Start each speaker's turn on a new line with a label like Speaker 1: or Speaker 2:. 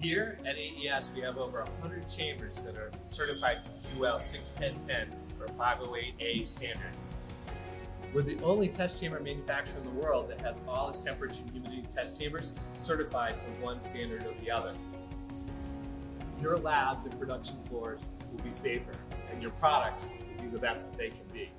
Speaker 1: Here at AES, we have over 100 chambers that are certified to UL 61010 or 508A standard. We're the only test chamber manufacturer in the world that has all its temperature and humidity test chambers certified to one standard or the other. Your labs and production floors will be safer, and your products will be the best that they can be.